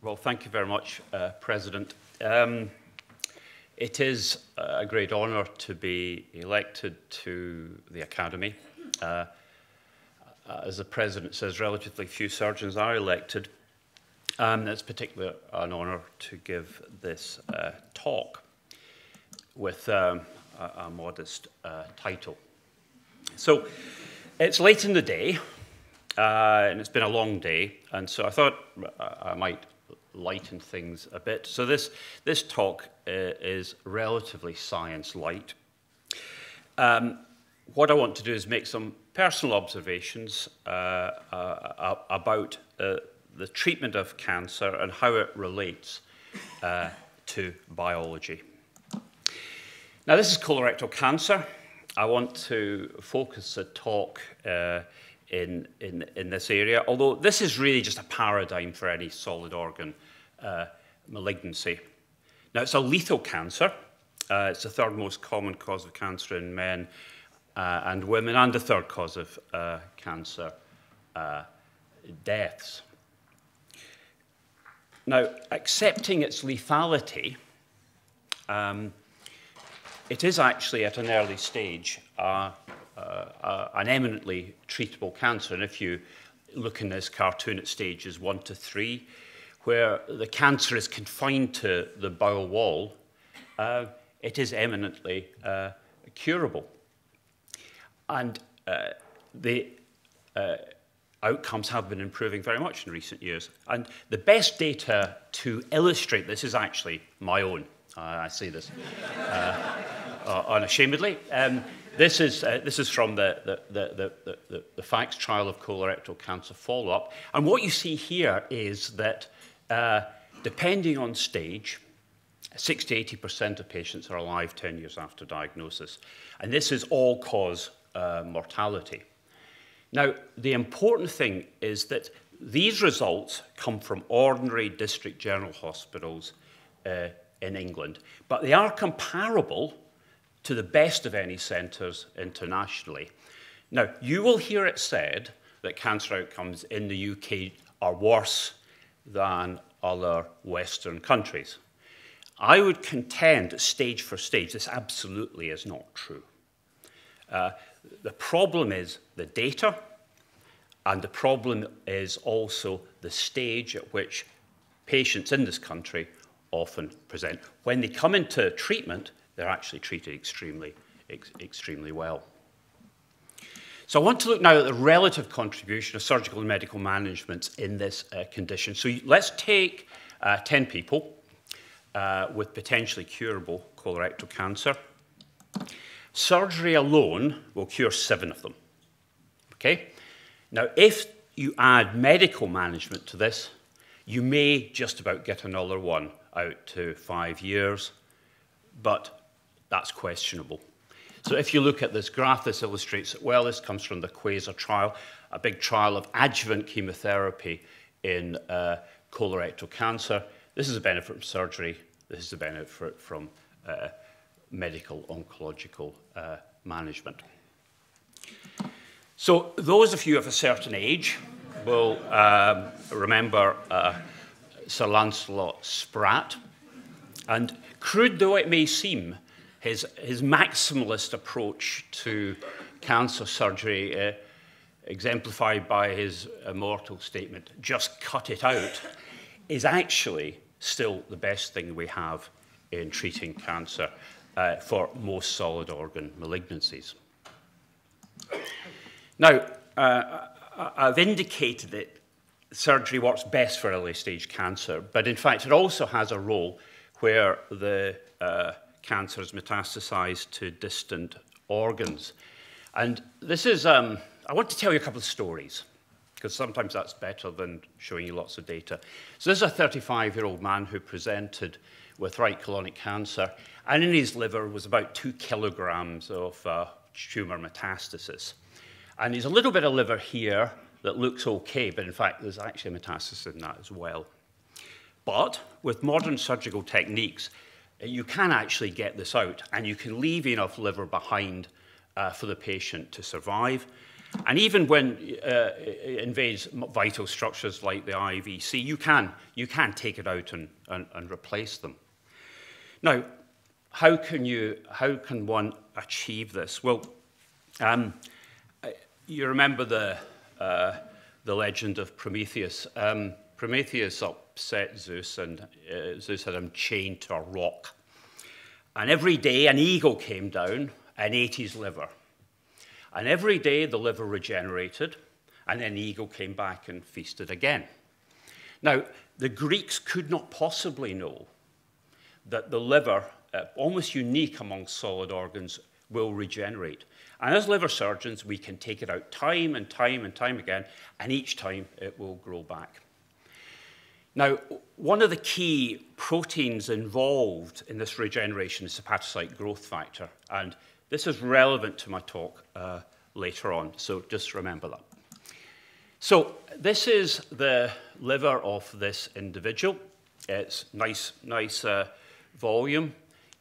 Well, thank you very much, uh, President. Um, it is a great honour to be elected to the Academy. Uh, as the President says, relatively few surgeons are elected. Um, it's particularly an honour to give this uh, talk with um, a, a modest uh, title. So it's late in the day, uh, and it's been a long day, and so I thought I might lighten things a bit. So this, this talk uh, is relatively science light. Um, what I want to do is make some personal observations uh, uh, about uh, the treatment of cancer and how it relates uh, to biology. Now, this is colorectal cancer. I want to focus the talk uh, in, in, in this area, although this is really just a paradigm for any solid organ uh, malignancy. Now, it's a lethal cancer. Uh, it's the third most common cause of cancer in men uh, and women, and the third cause of uh, cancer uh, deaths. Now, accepting its lethality, um, it is actually at an early stage uh, an eminently treatable cancer. And if you look in this cartoon at stages one to three, where the cancer is confined to the bowel wall, uh, it is eminently uh, curable. And uh, the uh, outcomes have been improving very much in recent years. And the best data to illustrate this is actually my own. Uh, I say this uh, unashamedly. Um, this is, uh, this is from the, the, the, the, the, the FACS trial of colorectal cancer follow-up. And what you see here is that uh, depending on stage, 60 80% of patients are alive 10 years after diagnosis. And this is all-cause uh, mortality. Now, the important thing is that these results come from ordinary district general hospitals uh, in England, but they are comparable to the best of any centres internationally. Now, you will hear it said that cancer outcomes in the UK are worse than other Western countries. I would contend, stage for stage, this absolutely is not true. Uh, the problem is the data, and the problem is also the stage at which patients in this country often present. When they come into treatment, they're actually treated extremely, ex extremely well. So I want to look now at the relative contribution of surgical and medical management in this uh, condition. So let's take uh, 10 people uh, with potentially curable colorectal cancer. Surgery alone will cure seven of them. Okay? Now, if you add medical management to this, you may just about get another one out to five years, but that's questionable. So if you look at this graph, this illustrates it well. This comes from the QUASAR trial, a big trial of adjuvant chemotherapy in uh, colorectal cancer. This is a benefit from surgery. This is a benefit from uh, medical oncological uh, management. So those of you of a certain age will um, remember uh, Sir Lancelot Spratt. And crude though it may seem, his, his maximalist approach to cancer surgery, uh, exemplified by his immortal statement, just cut it out, is actually still the best thing we have in treating cancer uh, for most solid organ malignancies. Now, uh, I've indicated that surgery works best for early stage cancer, but in fact it also has a role where the uh, cancer is metastasized to distant organs. And this is, um, I want to tell you a couple of stories, because sometimes that's better than showing you lots of data. So this is a 35-year-old man who presented with right colonic cancer, and in his liver was about two kilograms of uh, tumor metastasis. And there's a little bit of liver here that looks okay, but in fact, there's actually a metastasis in that as well. But with modern surgical techniques, you can actually get this out and you can leave enough liver behind uh, for the patient to survive. And even when uh, it invades vital structures like the IVC, you can, you can take it out and, and, and replace them. Now, how can, you, how can one achieve this? Well, um, you remember the, uh, the legend of Prometheus. Um, Prometheus upset Zeus, and uh, Zeus had him chained to a rock. And every day an eagle came down and ate his liver. And every day the liver regenerated, and then the eagle came back and feasted again. Now, the Greeks could not possibly know that the liver, uh, almost unique among solid organs, will regenerate. And as liver surgeons, we can take it out time and time and time again, and each time it will grow back. Now, one of the key proteins involved in this regeneration is hepatocyte growth factor, and this is relevant to my talk uh, later on, so just remember that. So this is the liver of this individual. It's nice, nice uh, volume.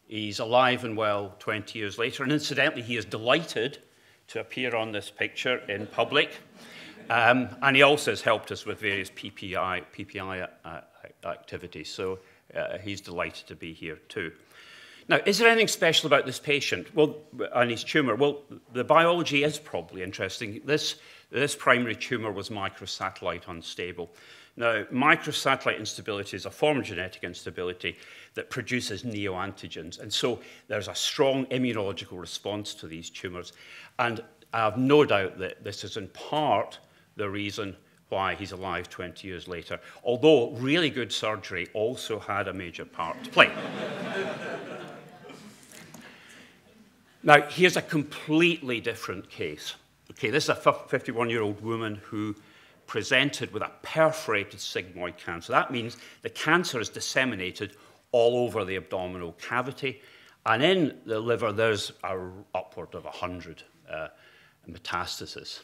He's alive and well 20 years later, and incidentally, he is delighted to appear on this picture in public. Um, and he also has helped us with various PPI, PPI uh, activities, so uh, he's delighted to be here too. Now, is there anything special about this patient? Well, and his tumour? Well, the biology is probably interesting. This, this primary tumour was microsatellite unstable. Now, microsatellite instability is a form of genetic instability that produces neoantigens. And so there's a strong immunological response to these tumours. And I have no doubt that this is in part the reason why he's alive 20 years later, although really good surgery also had a major part to play. Now, here's a completely different case. Okay, this is a 51 year old woman who presented with a perforated sigmoid cancer. That means the cancer is disseminated all over the abdominal cavity, and in the liver, there's a, upward of 100 uh, metastases.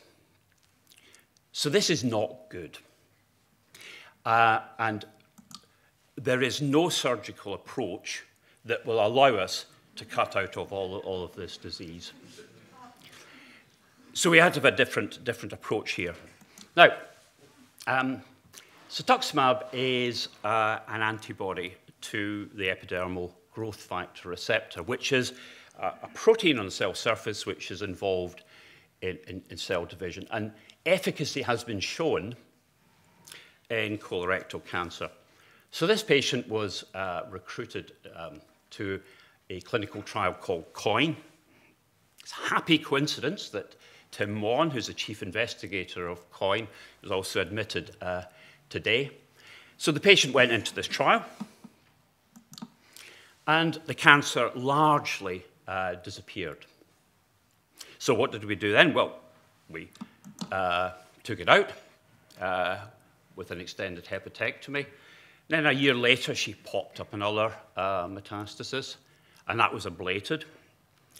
So, this is not good. Uh, and there is no surgical approach that will allow us to cut out of all, all of this disease. So we had to have a different, different approach here. Now, um, cetuximab is uh, an antibody to the epidermal growth factor receptor, which is uh, a protein on the cell surface which is involved in, in, in cell division. And efficacy has been shown in colorectal cancer. So this patient was uh, recruited um, to a clinical trial called COIN. It's a happy coincidence that Tim Maughan, who's the chief investigator of COIN, was also admitted uh, today. So the patient went into this trial, and the cancer largely uh, disappeared. So what did we do then? Well, we uh, took it out uh, with an extended hepatectomy. Then a year later, she popped up another uh, metastasis and that was ablated.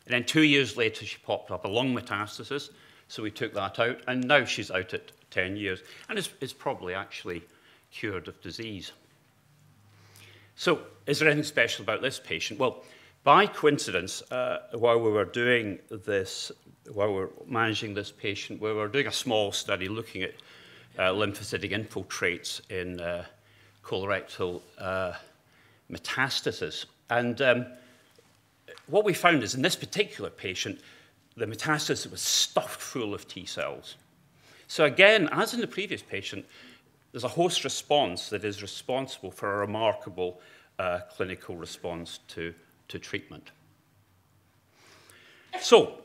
And then two years later, she popped up a lung metastasis, so we took that out, and now she's out at 10 years, and is, is probably actually cured of disease. So, is there anything special about this patient? Well, by coincidence, uh, while we were doing this, while we were managing this patient, we were doing a small study looking at uh, lymphocytic infiltrates in uh, colorectal uh, metastasis. And um, what we found is in this particular patient, the metastasis was stuffed full of T cells. So again, as in the previous patient, there's a host response that is responsible for a remarkable uh, clinical response to, to treatment. So,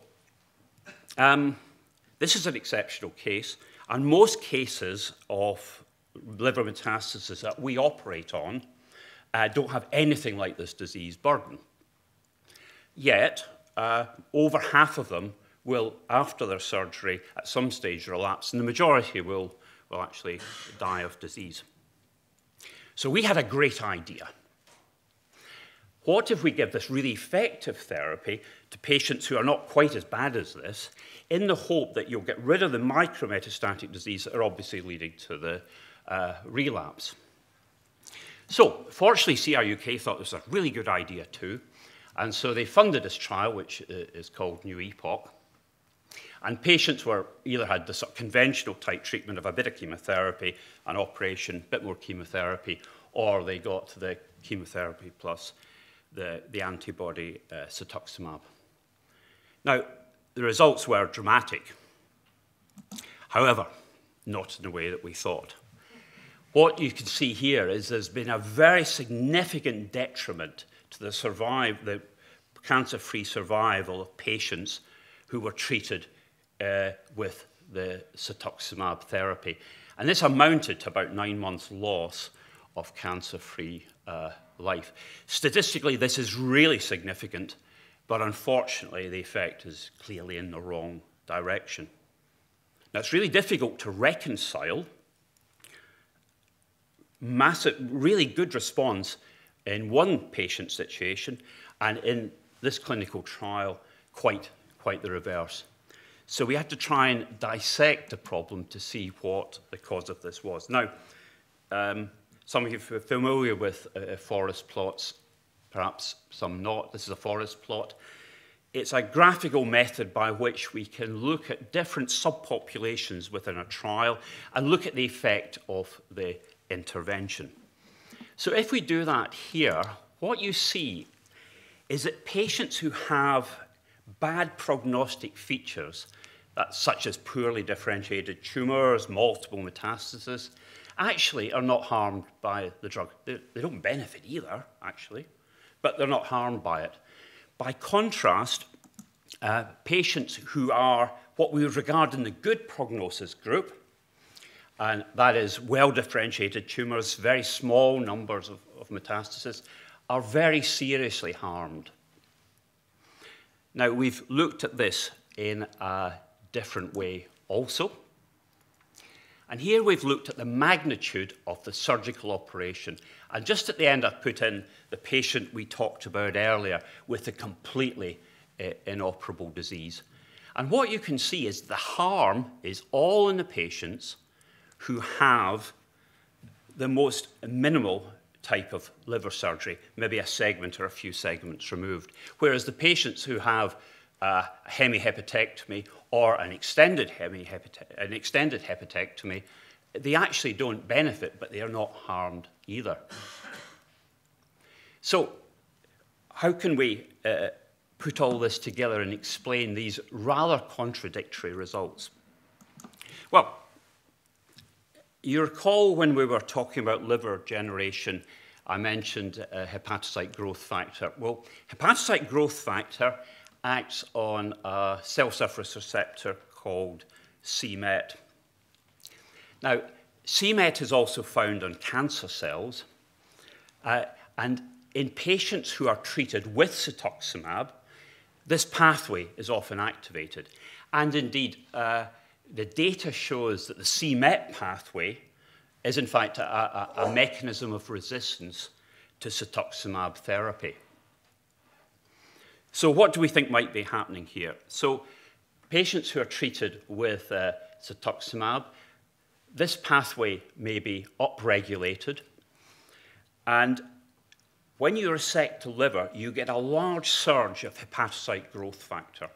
um, this is an exceptional case, and most cases of liver metastasis that we operate on uh, don't have anything like this disease burden. Yet, uh, over half of them will, after their surgery, at some stage relapse, and the majority will, will actually die of disease. So we had a great idea. What if we give this really effective therapy to patients who are not quite as bad as this, in the hope that you'll get rid of the micrometastatic disease that are obviously leading to the uh, relapse? So, fortunately, CRUK thought this was a really good idea too. And so they funded this trial, which is called New EPOC. And patients were either had the sort of conventional type treatment of a bit of chemotherapy, an operation, a bit more chemotherapy, or they got the chemotherapy plus the, the antibody uh, cetuximab. Now, the results were dramatic. However, not in the way that we thought. What you can see here is there's been a very significant detriment to the, survive, the cancer-free survival of patients who were treated uh, with the cetuximab therapy. And this amounted to about nine months loss of cancer-free uh, life. Statistically, this is really significant, but unfortunately, the effect is clearly in the wrong direction. Now, it's really difficult to reconcile massive, really good response in one patient situation, and in this clinical trial, quite, quite the reverse. So we had to try and dissect the problem to see what the cause of this was. Now, um, some of you are familiar with uh, forest plots, perhaps some not. This is a forest plot. It's a graphical method by which we can look at different subpopulations within a trial and look at the effect of the intervention. So if we do that here, what you see is that patients who have bad prognostic features, such as poorly differentiated tumours, multiple metastases, actually are not harmed by the drug. They, they don't benefit either, actually, but they're not harmed by it. By contrast, uh, patients who are what we would regard in the good prognosis group, and that is well differentiated tumours, very small numbers of, of metastases, are very seriously harmed. Now, we've looked at this in a different way also. And here we've looked at the magnitude of the surgical operation. And just at the end, I've put in the patient we talked about earlier with a completely uh, inoperable disease. And what you can see is the harm is all in the patients who have the most minimal type of liver surgery, maybe a segment or a few segments removed. Whereas the patients who have a hemihepatectomy or an extended, an extended hepatectomy, they actually don't benefit, but they are not harmed either. So, how can we uh, put all this together and explain these rather contradictory results? Well, you recall when we were talking about liver generation, I mentioned uh, hepatocyte growth factor. Well, hepatocyte growth factor acts on a cell surface receptor called c-Met. Now, c-Met is also found on cancer cells, uh, and in patients who are treated with cetuximab, this pathway is often activated. And indeed, uh, the data shows that the c-Met pathway is in fact a, a, a mechanism of resistance to cetuximab therapy. So what do we think might be happening here? So patients who are treated with uh, cetuximab, this pathway may be upregulated, and when you resect the liver, you get a large surge of hepatocyte growth factor.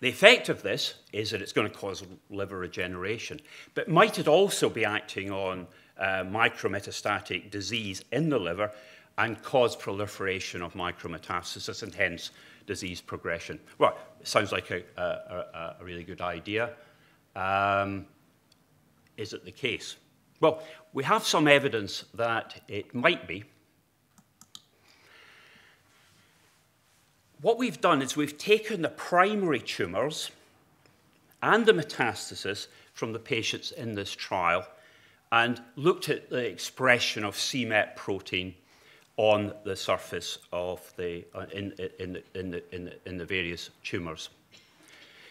The effect of this is that it's going to cause liver regeneration. But might it also be acting on uh, micrometastatic disease in the liver and cause proliferation of micrometastasis and hence disease progression? Well, it sounds like a, a, a really good idea. Um, is it the case? Well, we have some evidence that it might be. what we've done is we've taken the primary tumours and the metastasis from the patients in this trial and looked at the expression of c-Met protein on the surface of the, uh, in, in, the, in, the, in, the, in the various tumours.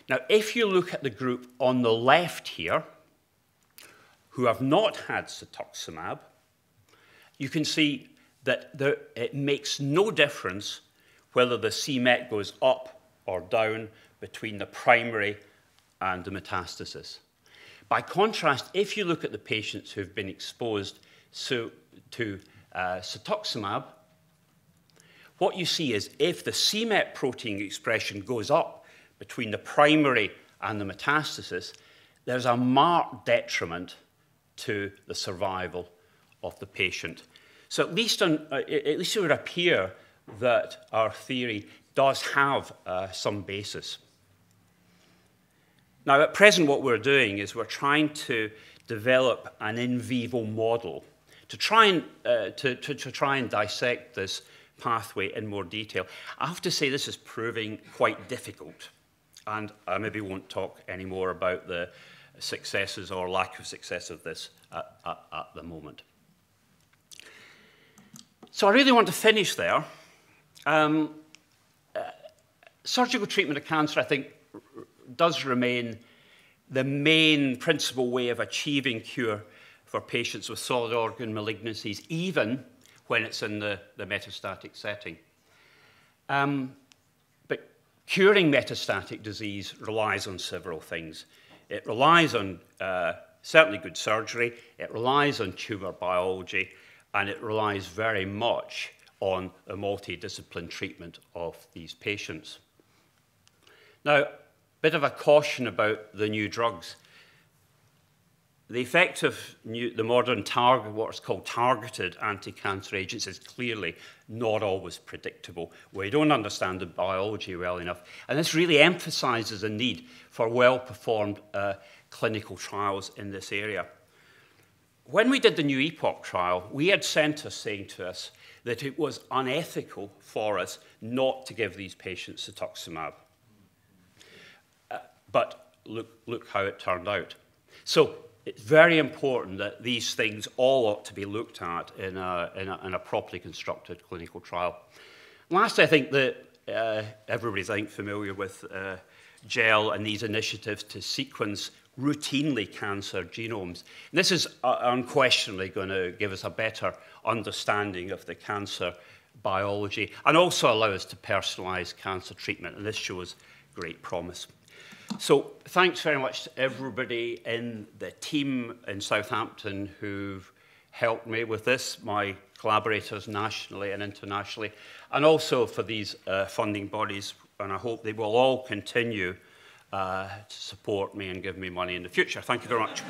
Now, if you look at the group on the left here, who have not had cetuximab, you can see that there, it makes no difference whether the c-Met goes up or down between the primary and the metastasis. By contrast, if you look at the patients who've been exposed so, to uh, cetuximab, what you see is if the c-Met protein expression goes up between the primary and the metastasis, there's a marked detriment to the survival of the patient. So at least, on, uh, at least it would appear that our theory does have uh, some basis. Now, at present, what we're doing is we're trying to develop an in vivo model to try and, uh, to, to, to try and dissect this pathway in more detail. I have to say this is proving quite difficult, and I maybe won't talk any more about the successes or lack of success of this at, at, at the moment. So I really want to finish there. Um, uh, surgical treatment of cancer, I think, does remain the main principal way of achieving cure for patients with solid organ malignancies, even when it's in the, the metastatic setting. Um, but curing metastatic disease relies on several things. It relies on uh, certainly good surgery, it relies on tumour biology, and it relies very much on a multidiscipline treatment of these patients. Now, bit of a caution about the new drugs. The effect of new, the modern target, what's called targeted anti-cancer agents, is clearly not always predictable. We don't understand the biology well enough. And this really emphasizes a need for well-performed uh, clinical trials in this area. When we did the New EPOC trial, we had centers saying to us that it was unethical for us not to give these patients cetuximab. Uh, but look, look how it turned out. So it's very important that these things all ought to be looked at in a, in a, in a properly constructed clinical trial. Lastly, I think that uh, everybody's I think, familiar with uh, GEL and these initiatives to sequence routinely cancer genomes. And this is uh, unquestionably going to give us a better understanding of the cancer biology and also allow us to personalize cancer treatment. And this shows great promise. So thanks very much to everybody in the team in Southampton who've helped me with this, my collaborators nationally and internationally, and also for these uh, funding bodies. And I hope they will all continue uh, to support me and give me money in the future. Thank you very much.